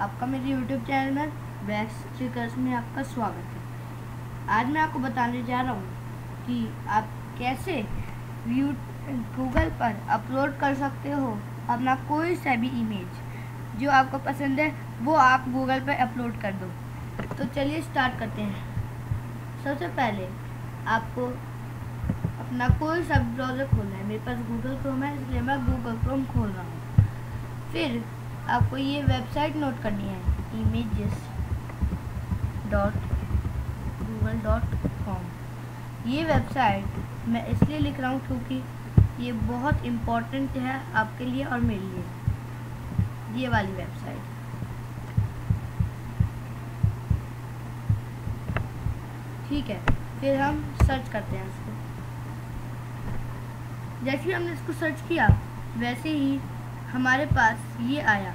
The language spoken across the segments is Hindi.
आपका मेरे यूट्यूब चैनल में स्टिकर्स में आपका स्वागत है। आज मैं आपको बताने जा रहा हूँ कि आप कैसे व्यू गूगल पर अपलोड कर सकते हो अपना कोई सा भी इमेज जो आपको पसंद है, वो आप गूगल पर अपलोड कर दो। तो चलिए स्टार्ट करते हैं। सबसे पहले आपको अपना कोई सा ब्राउज़र खोलना है। मेरे पास गूगल क्रोम है, इसलिए मैं गूगल क्रोम खोल रहा हूँ। फिर आपको ये वेबसाइट नोट करनी है images dot Google dot com ये वेबसाइट मैं इसलिए लिख रहा हूँ क्योंकि ये बहुत इम्पोर्टेंट है आपके लिए और मेरे लिए, ये वाली वेबसाइट ठीक है, फिर हम सर्च करते हैं इसको. जैसे ही हमने इसको सर्च किया, वैसे ही हमारे पास ये आया।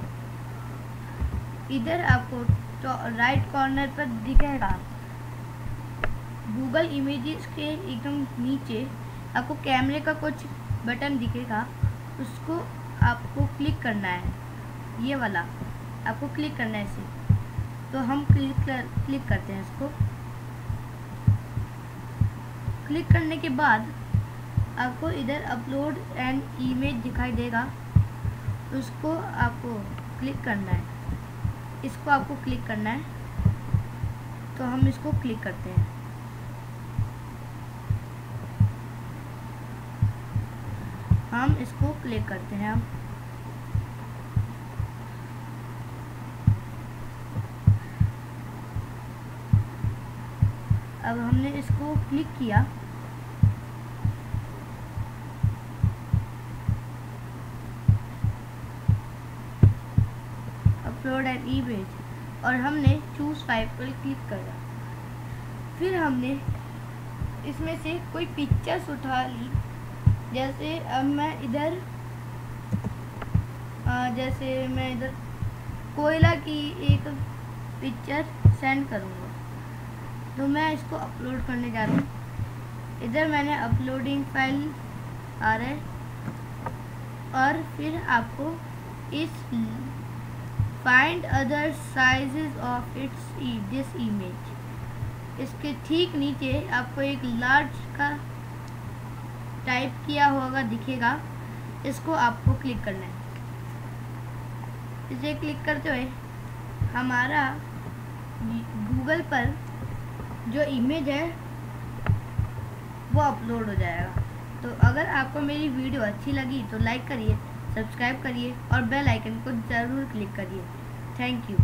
इधर आपको तो राइट कॉर्नर पर दिखेगा। गूगल इमेजेस के एकदम नीचे आपको कैमरे का कुछ बटन दिखेगा। उसको आपको क्लिक करना है। ये वाला आपको क्लिक करना है इसे। तो हम क्लिक कर, क्लिक करते हैं इसको। क्लिक करने के बाद आपको इधर अपलोड एंड इमेज दिखाई देगा। उसको आपको क्लिक करना है। इसको आपको क्लिक करना है। तो हम इसको क्लिक करते हैं। हम इसको क्लिक करते हैं अब। हमने इसको क्लिक किया। अपलोड एन इमेज और हमने चूज़ फाइव पर क्लिक करा। फिर हमने इसमें से कोई पिक्चर्स उठा ली। जैसे अब मैं इधर जैसे मैं इधर कोयला की एक पिक्चर सेंड करूँगा। तो मैं इसको अपलोड करने जा रहा हूँ। इधर मैंने अपलोडिंग फ़ाइल आ रहा है और फिर आपको इस find other sizes of its this image इसके ठीक नीचे आपको एक लार्ज का टाइप किया होगा, दिखेगा। इसको आपको क्लिक करना है। इसे क्लिक करते हुए हमारा गूगल पर जो इमेज है, वो अपलोड हो जाएगा। तो अगर आपको मेरी वीडियो अच्छी लगी तो लाइक करिए सब्सक्राइब करिए और बेल आइकन को क्लिक करिए। Thank you